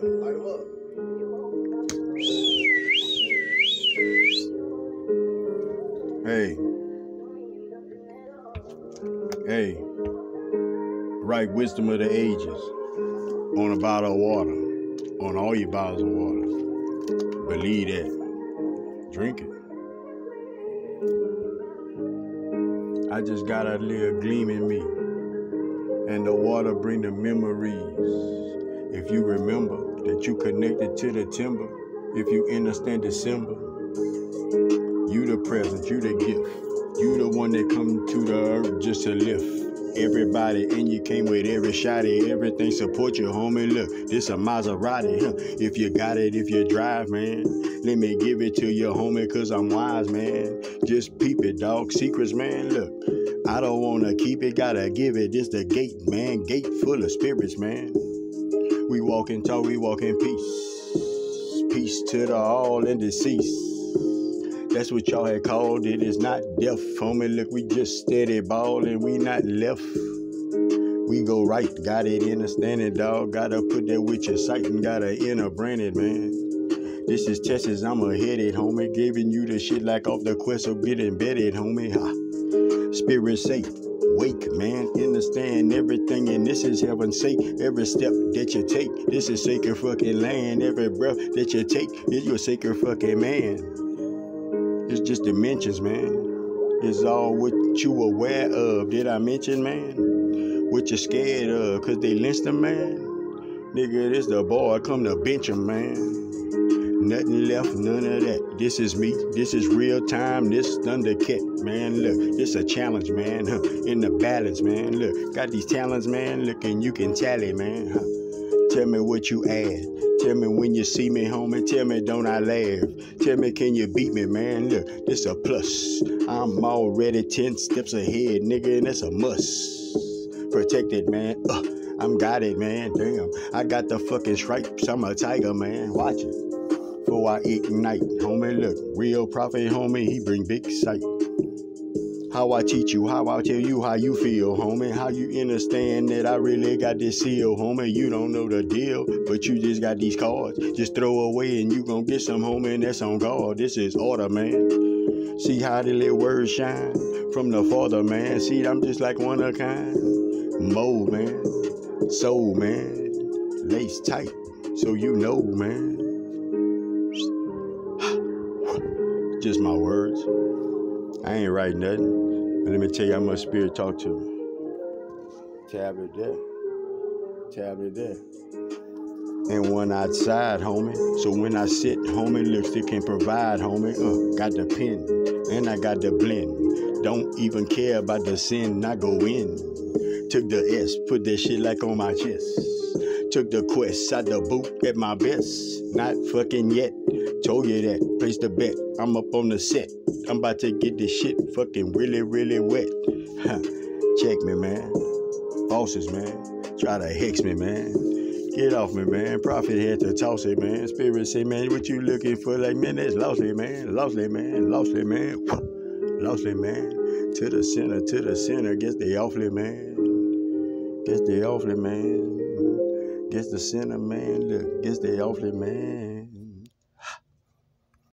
Hey. Hey. Right wisdom of the ages on a bottle of water, on all your bottles of water. Believe that. Drink it. I just got a little gleam in me. And the water bring the memories. If you remember that you connected to the timber, if you understand symbol, you the present, you the gift. You the one that come to the earth just to lift everybody, and you came with every shotty, everything support you, homie. Look, this a Maserati, huh? If you got it, if you drive, man, let me give it to your homie, cause I'm wise, man. Just peep it, dog. Secrets, man. Look, I don't wanna keep it, gotta give it. This the gate, man. Gate full of spirits, man. We walk in talk, we walk in peace. Peace to the all and deceased. That's what y'all had called it. It's not death, homie. Look, we just steady ballin', we not left. We go right, got it in a standing dog. Gotta put that with your sight and gotta inner branded, man. This is Texas, I'm a headed, homie. Giving you the shit like off the quest, so get embedded, homie. Ha. Spirit say, wake, man. Understand everything, and this is heaven's sake. Every step that you take, this is sacred fucking land. Every breath that you take is your sacred fucking man. It's just dimensions, man. It's all what you aware of. Did I mention, man? What you scared of? Cause they lynched him, man. Nigga, this the boy. Come to bench him, man. Nothing left, none of that. This is me. This is real time. This thunder Thundercat, man. Look, this a challenge, man. Huh. In the balance, man. Look, got these talents, man. Look, and you can tally, man. Huh. Tell me what you add. Tell me when you see me, homie. Tell me, don't I laugh? Tell me, can you beat me, man? Look, this a plus. I'm already 10 steps ahead, nigga, and that's a must. Protected, man. Uh, I'm got it, man. Damn. I got the fucking stripes. I'm a tiger, man. Watch it. Before I ignite, homie, look. Real prophet, homie, he bring big sight. How I teach you, how I tell you how you feel, homie. How you understand that I really got this seal, homie. You don't know the deal, but you just got these cards. Just throw away and you gon' get some, homie, and that's on guard. This is order, man. See how the little words shine from the father, man. See, I'm just like one of kind. Mold, man. Soul, man. Lace tight, so you know, man. Just my words. I ain't writing nothing. But let me tell you how much spirit talk to me. Tablet there. Tablet there. And one outside, homie. So when I sit, homie, it can provide, homie. Uh, got the pen and I got the blend. Don't even care about the sin, I go in. Took the S, put that shit like on my chest. Took the quest out the boot at my best. Not fucking yet. Told you that. Place the bet. I'm up on the set. I'm about to get this shit fucking really, really wet. Check me, man. Bosses, man. Try to hex me, man. Get off me, man. Prophet had to toss it, man. Spirit say, man, what you looking for? Like, man, that's lostly, man. Lostly, man. Lostly, man. Lostly, man. To the center, to the center. Guess they awfully, man. Guess they awfully, man. Guess the center, man. Look, guess they awfully, man.